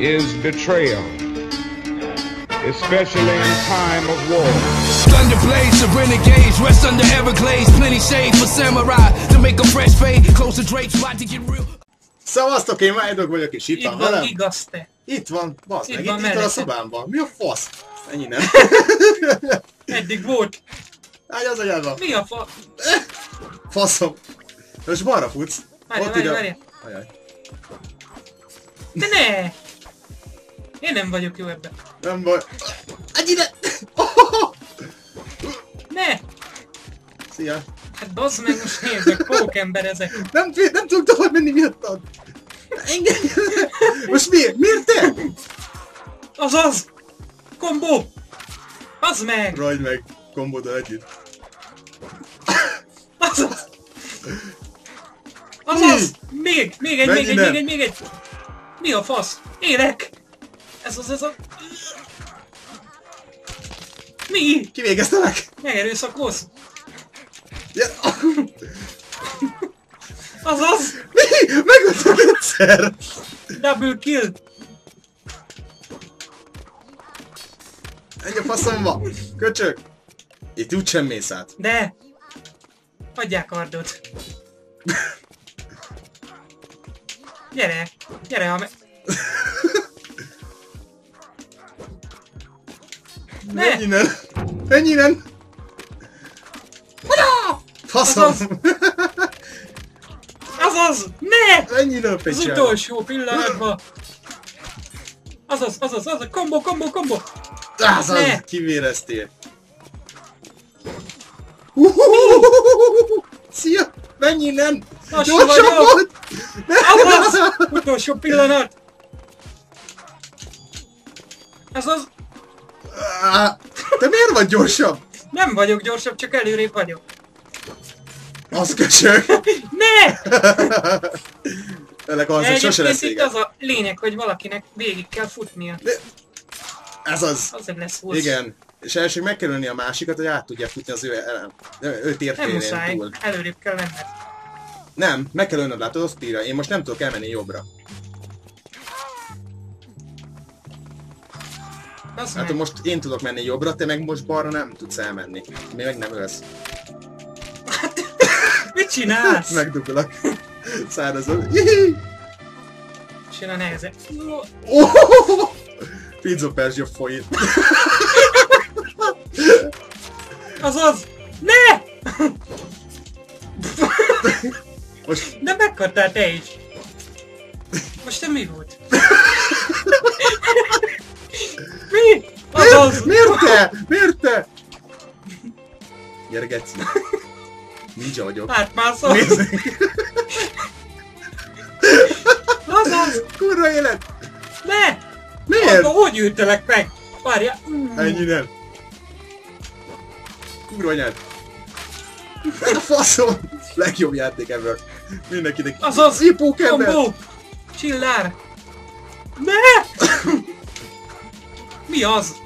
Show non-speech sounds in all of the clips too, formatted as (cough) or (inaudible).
is betrayal, especially in time of war. Thunder blades of renegades, rest under Everglades. Plenty shade for samurai to make a fresh fade. Close the drapes, about to get real. Szavaztok, én Májdog vagyok, és itt, Itt van van, velem. igaz te. Itt van, bazd Itt meg, van itt, itt van a szobámban. Mi a fasz? Ennyi nem. (laughs) Eddig volt. Hány az agyadban? Mi a fa... Faszom. Most balra futsz. Várj, várj, várj. Ajaj. De ne! Én nem vagyok jó ebben. Nem baj. Egy ide! Ne! Szia. Hát bazd meg, most nézzek, pókember ezek. Nem, nem tudok tovább menni miattad. Engedj! Most miért? Miért te? Azaz! Kombó! Az meg! Rajd meg. Kombódal együtt. Azaz! Azaz! Még! Még egy, még egy, még egy, még egy! Mi a fasz? Élek! Ez az, ez a... Mi? Kivégeztelek. Megerőszakolsz? Ja. Azaz! Mi? Megöltök egyszer. Double kill! Ennyi a faszomba. Köcsög. Itt úgysem mész át. De! Adják kardot. Gyere! Gyere, ha me... (laughs) Ne! Menj innen. Menj innen. Faszom. Azaz. Azaz! Ne! Menj innen, Az utolsó pillanatban! Azaz, azaz, azaz, kombo, kombo, kombo! Azaz, Ne. kivéreztél. Szia! Menj innen! Lassú Gyorsabban! vagyok. Azaz! Utolsó pillanat! Azaz, Á, Te miért vagy gyorsabb? nem vagyok gyorsabb, csak előrébb vagyok. (laughs) Az köcsög! Ne! Ennek az, sose lesz itt az a lényeg, hogy valakinek végig kell futnia. Ez az. Azért lesz húsz. Igen. És elsők meg kell ölni a másikat, hogy át tudják futni az ő, ő Nem térfélén muszáj, túl. előrébb kell menned. Nem, meg kell ölnöd, látod, az píra. Én most nem tudok elmenni jobbra. Az Hát meg. most én tudok menni jobbra, te meg most balra nem tudsz elmenni. Mi meg nem ölsz. (laughs) Mit csinálsz? Megdugulak. (laughs) Szárazon. Hihi! Csinál neheze. Oh! (laughs) Pizza Perzsia folyik. Azaz! Ne! Most De megkaptál te is. Most te mi volt? (laughs) mi? Azaz! Miért te? Miért te? Gyere, geci. Ninja vagyok. Átmászol? Nézd! Azaz! Kurva élet! Ne! Miért? Akkor hogy ültelek meg? Várja. Ennyi nem. Kurva anyád. (laughs) Faszom! Legjobb játék ever. Mindenkinek. Azaz! Ipók ember! Kombó! Csillár! Ne! mi az?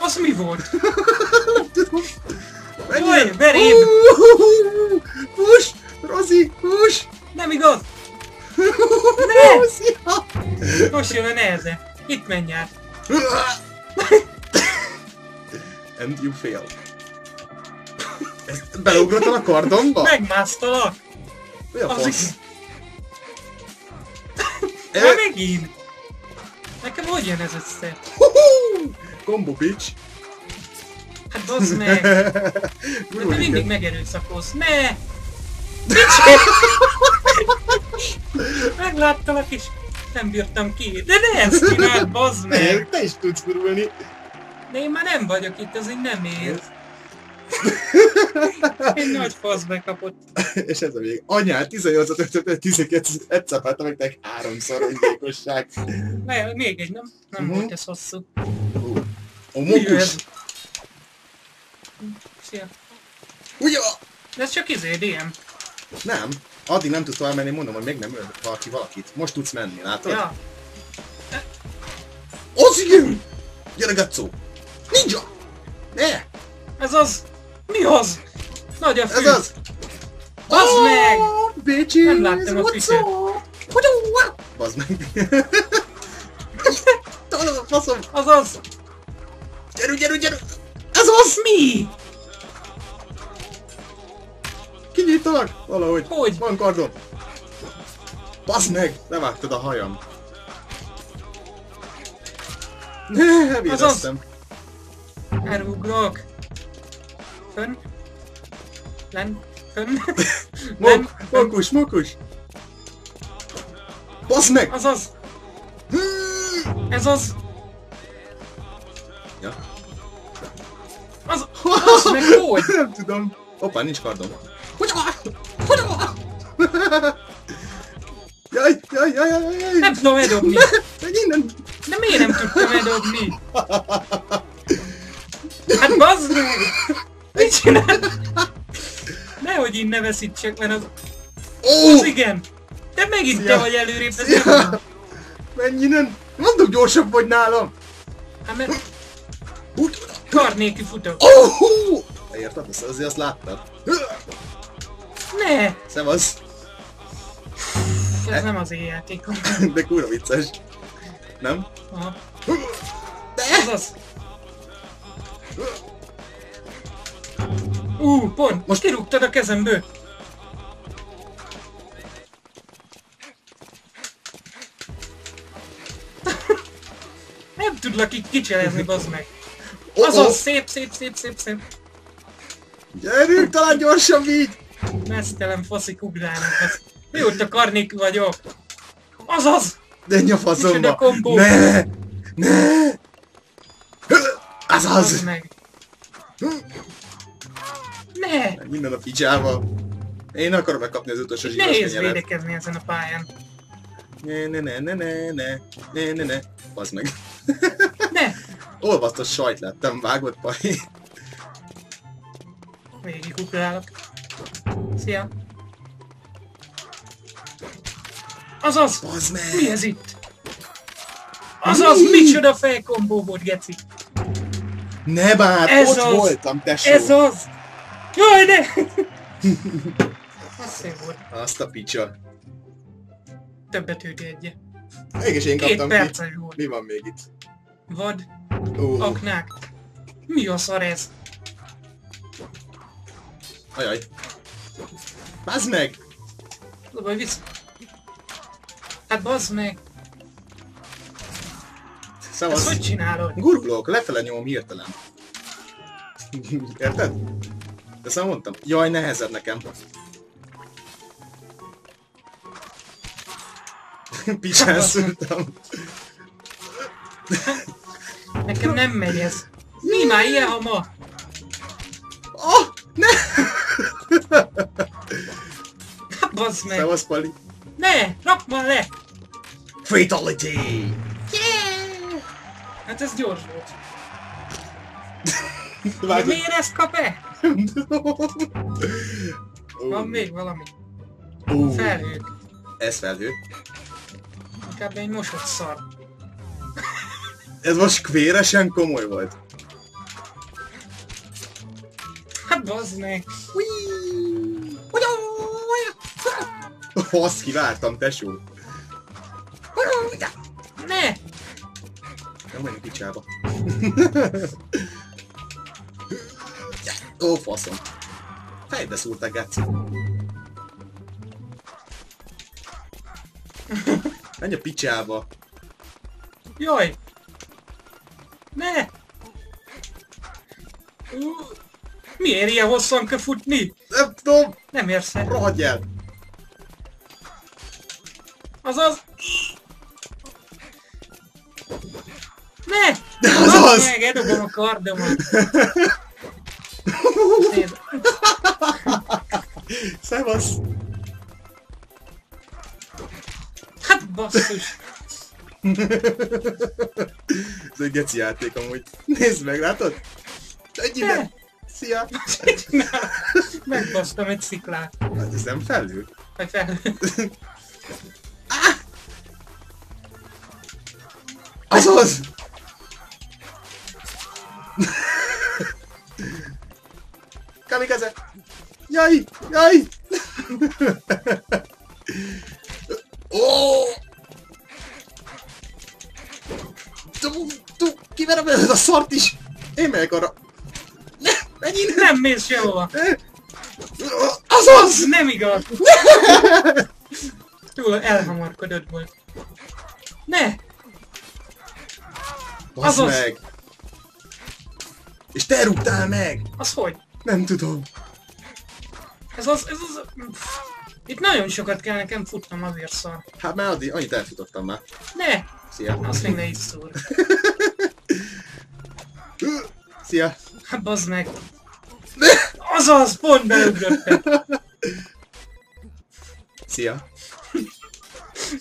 Az mi volt? Menjél! Jaj, veréb! Uuuuh! Hús! Rozi! Hús! Nem igaz? Ne! Szia! Most jön a neheze. Itt menj át. And you fail. Ezt beleugrottad a kardomba? Megmásztalak. Mi a fasz? (laughs) Ö, De megint. Nekem hogy jön ez össze? Combo bitch! Hát bazd meg. (laughs) Kurva te mindig megerőszakolsz. Ne! (laughs) Megláttalak is. Nem bírtam ki. De ne ezt csináld, bazd meg. Te is tudsz kurulni. De én már nem vagyok itt, az így nem ér. (laughs) Egy nagy fasz bekapott. (laughs) És ez a vég. Anyád, 18 5 12 egy szapálta meg te háromszor öngyilkosság. Ne, még egy, nem? Nem Mhm. volt ez hosszú. Ez? mókus! Szia. Ugye? De ez csak izé, DM. Nem. Addig nem tudsz tovább menni, mondom, hogy még nem öl valaki valakit. Most tudsz menni, látod? Ja. Az igen! Gyere, Gatszó! Ninja! Ne! Ez az! Mi az? Nagy a fű! Ez az! Bazd meg! Oh, bitches, Nem láttam a fütyöt. Bazd meg. (laughs) Talán faszom. Azaz! Gyerünk, gyerünk, gyerünk. Ez az! Mi? Kinyítanak? Valahogy. Hogy? Van kardom. Bazd meg! Levágtad a hajam. Ne, elvéreztem. Elugrok. Fönn. Len. Fönn. (laughs) Mok, mokus, mokus. Bazd meg! Azaz! Ez az! Ja. Az... Az meg hogy? Nem tudom. Hoppá, nincs kardom. Jaj, jaj, jaj, jaj, jaj, jaj. Nem tudom eldobni. Meg innen. De miért nem tudtam eldobni? Hát bazd meg! Mit csinál? Nehogy innen veszítsek, mert az... Ó! Az igen! De megint te Szia. vagy előrébb, ez Szia! Menj innen! Mondok gyorsabb vagy nálam! Hát mert Úgy... kar nélkül futok. Oh, hú! Érted? Azt- Azért azt láttad. Ne! Szevasz. Ez nem az én játékom. De kurva vicces. Nem? Aha. De! Ez az. Ú, pont! Most kirúgtad a kezemből. (laughs) Nem tudlak így kicselezni, bazd meg. Oh, Azaz, oh. szép, szép, szép, szép, szép. Gyerünk, talán gyorsabb így! Mesztelen faszik ugrálnak. Ez. Mióta karnék vagyok. Azaz! De Micsoda nyafaszomba! kombó. Ne! Ne! Az Bazd az! meg. Ne! Minden a picsába. Én akarom megkapni az utolsó zsíros Nehéz védekezni ezen a pályán. Ne, ne, ne, ne, ne, ne, ne, ne, ne. Bazd meg. Ne! (laughs) Olvasztott sajt lettem, vágott paj. Végig ugrálok. Szia! Azaz! Bazd meg! Mi ez itt? Azaz, micsoda fejkombó volt, geci! Ne bár, Ez ott az! voltam, tesó! Ez az! Jaj, ne! Az szép volt. Azt a picsa. Többet üti egyet. Mégis én Két kaptam ki. volt. Mi van még itt? Vad, Ó, aknák. Mi a szar ez? ajaj. Bazd meg! Vagy vissza. Hát bazd meg! Ezt Szavasz. hogy csinálod? Gurulok, lefele nyomom hirtelen. Érted? Ezt már mondtam. Jaj, nehezebb nekem. (laughs) Picsán szültem. Nekem nem megy ez. Mi már ilyen a ma? Oh, ne! Hát bazd meg! Szevasz, Pali. Ne! Rakd már le! Fatality! Hát ez gyors volt. De miért ezt kap-e? Ó, Van még valami. ó, Felhők. Ez felhő. Inkább egy mosott szar. Ez most kvéresen komoly volt. Hát bazd meg! Azt kivártam, tesó. Ne! Nem vagy a picsába. Ó, faszom. Fejbe szúrtak, Geci. (laughs) Menj a picsába. Jaj! Ne! Ú, Miért ilyen hosszan kell futni? Nem tudom, Nem érsz el. rohadj el. Azaz! Ne! (laughs) Azaz! Meg, eldobom a kardomat. (laughs) Nézd, Szevasz. Hát basszus! Ez egy geci játék amúgy. Nézd meg, látod? Egy ide. Szia. Megbasztam egy sziklát. Hát ez nem felül. Vagy fel. Azaz! Kamikaze! Jaj! Jaj! Ó! Tu, tu, kiverem ez a szart is! Én megyek arra! Ne! Menj innen! Nem mész sehova! Azaz! Nem igaz! Túl elhamarkodott volt. Ne! Azaz! Meg. És te rúgtál meg! Az hogy? Nem tudom. Ez az, ez az... Itt nagyon sokat kell nekem futnom azért szar. Hát már addig, annyit elfutottam már. Ne! Szia. Azt még ne is szúr. (laughs) Szia. Hát bazd meg. Azaz, pont beugrottam. Szia.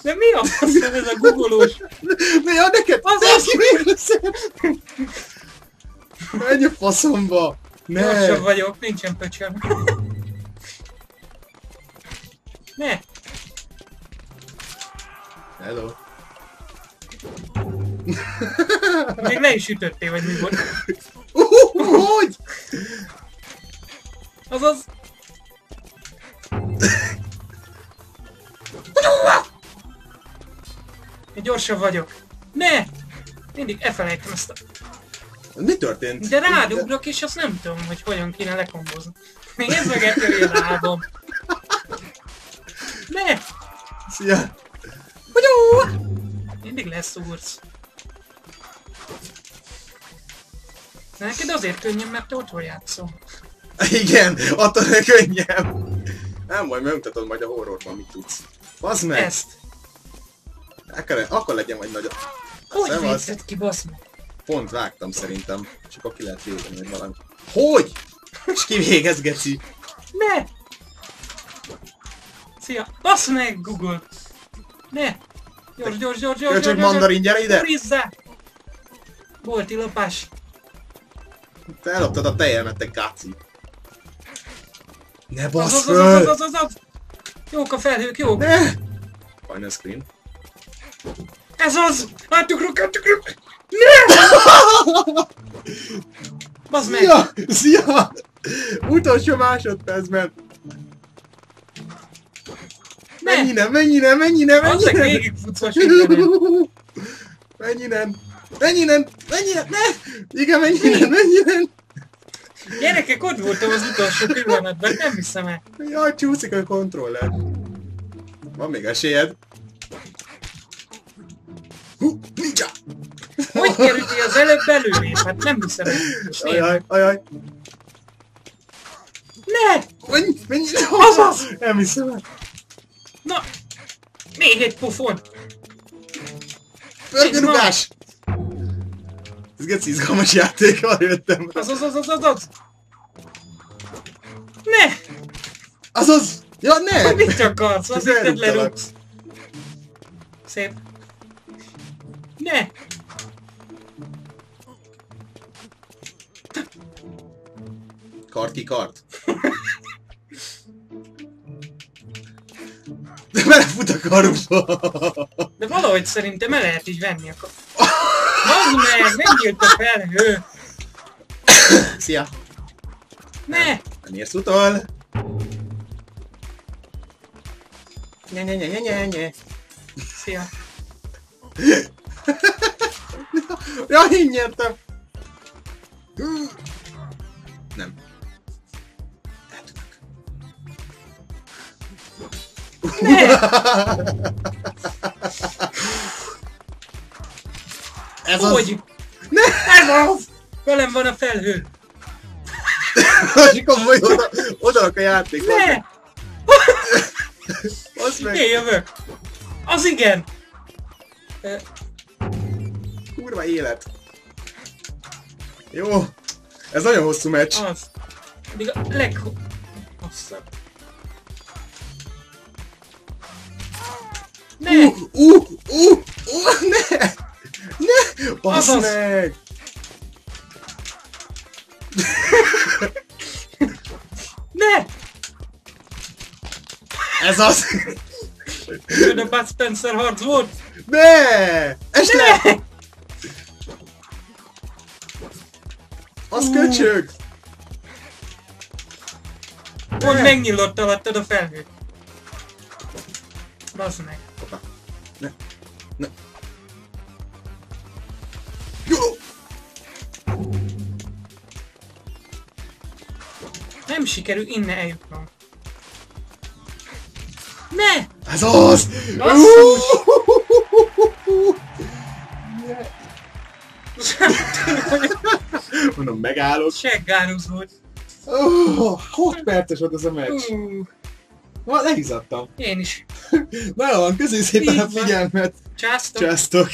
De mi a faszom ez a googolós? Mi a neked? Azaz. Menj a faszomba! Ne! Gyorsabb vagyok, nincsen pöcsöm. Ne! Hello. Még le is ütöttél, vagy mi volt. Uh, hogy? Azaz... Én gyorsabb vagyok. Ne! Mindig elfelejtem ezt a... Mi történt? De rádugrok, és azt nem tudom, hogy hogyan kéne lekombozni. Még ez meg eltöri a lábam. Ne! Szia. Mindig leszúrsz. Neked azért könnyebb, mert te otthon játszol. Igen, attól könnyebb. Nem baj, megmutatod majd a horrorban mit tudsz. Bazd meg! Ezt. Akkor, akkor legyen majd nagy... Hogy végzett ki, basz meg? Pont vágtam szerintem. Csak aki lehet védeni, hogy valami. Hogy? És ki végez, geci? Ne! Szia! Basz meg, Google! Ne! Gyors, gyors, gyors, gyors, gyors, mandarin, gyere ide! Húrizzá! Bolti lopás! Te elloptad a tejemet, te gáci. Ne Az, bassz az, az, az, föl! az, az, az! Jók a felhők, jók! Ne! Final screen. Ez az! Átugrok, átugrok! Ne! (laughs) Bazd meg! Szia! Szia! Utolsó másodpercben. Ne! menj innen, menj Bazd meg, innen! végigfutsz a innen! (laughs) Menj innen! Ne! Igen, menj innen! Gyerekek, ott voltam az utolsó pillanatban, nem hiszem el. Jaj, csúszik a kontroller. Van még esélyed. Hogy kerültél az előbb belőlém? Hát nem hiszem nézd, Ajaj, ajaj. Ne! Menj, menj! Azaz! Nem hiszem el. Na! Még egy pofon! Pörgőrugás! Ez geci izgalmas játék, arra jöttem. Az, az, az, az, az, az! Ne! Azaz! Ja, ne! Hogy mit akarsz? Az Ez itt elrúgtalak. lerúgsz. Szép. Ne! Kart ki kart. De belefut a karba. De valahogy szerintem el lehet így venni akkor. Bazd meg, nem nyílt a felhő! Szia! Ne! Nem érsz utol? Nye, nye, nye, nye, nye, nye. Szia. Ja, én nyertem! Ne! Ez az... Hogy? Ne! Ez az! Velem van a felhő! Most komoly oda, oda a játék. Ne! (laughs) Azt meg. Én jövök! Az igen! Kurva élet. Jó. Ez nagyon hosszú meccs. Az. Eddig a leghosszabb. Ne! Uh, uh, uh, uh, ne! Ne! Basz Azaz. meg! Ne! Ez az! Jön a Bud Spencer harc volt! Ne! Es le! Ne! Az Uh. köcsög! Hogy megnyílott alattad a felhő. Bazd meg. Nem sikerül innen eljutnom. Ne! Ez az! (laughs) Mondom, megállok. Seggánusz volt. Oh, 6 perces volt ez a meccs. Ú, Ma lehizzadtam. én is. (laughs) Na jó, van, köszönjük szépen Így a figyelmet. Császtok. Császtok.